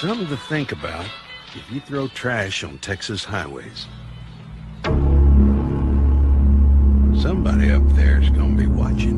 Something to think about if you throw trash on Texas highways. Somebody up there is going to be.